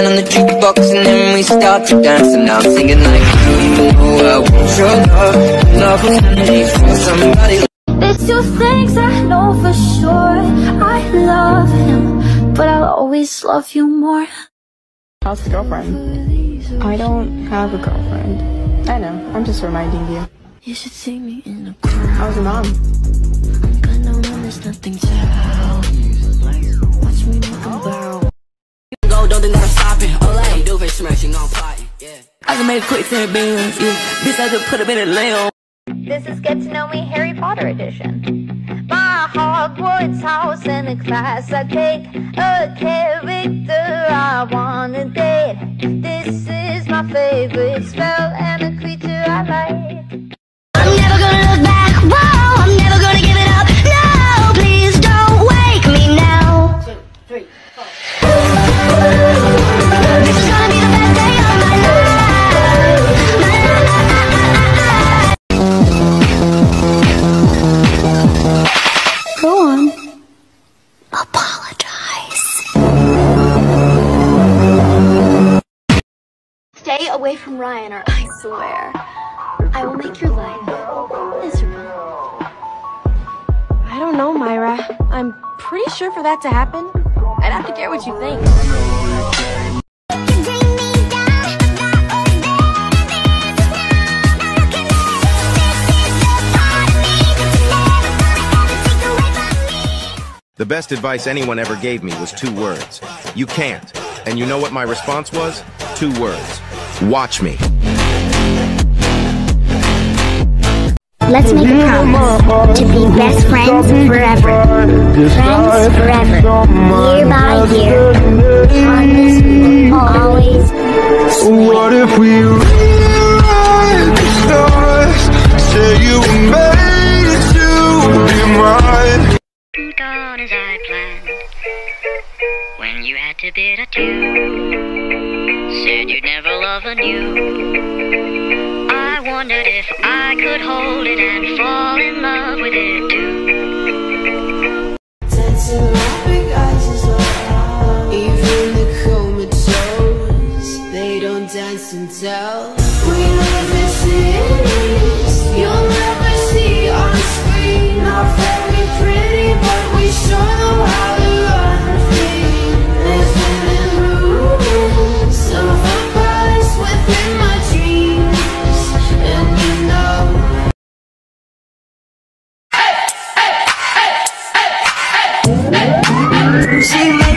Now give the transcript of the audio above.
hand on the jukebox and then we start to dance And I'm singing like, do you know I want your love? Love was handmade for somebody There's two things I know for sure I love him, but I'll always love you more How's the girlfriend? I don't have a girlfriend. I know, I'm just reminding you. You should see me in a crowd How's your mom? I know when there's nothing to help Watch me make a oh. bow Olay, do face smashing on plotting. Yeah. I can make a quick 10 bands. Yeah. Bitch, I just put a bit of lamb. This is Get to Know Me Harry Potter edition. My Hogwarts house and the class I take. A character I want to date. This is my favorite spell Stay away from Ryan or I swear I will make your life miserable. I don't know, Myra. I'm pretty sure for that to happen, I'd have to care what you think. The best advice anyone ever gave me was two words. You can't. And you know what my response was? Two words. Watch me. Let's make a promise to be best friends forever. Friends forever. Year by year. On this we will always swear. What if we rewrite the stars? Say you were made to be mine. gone as I planned. When you had to bid adieu, said you'd never loving you. I wondered if I could hold it and fall in love with it too. Even the comatose, they don't dance and tell. We are missing. She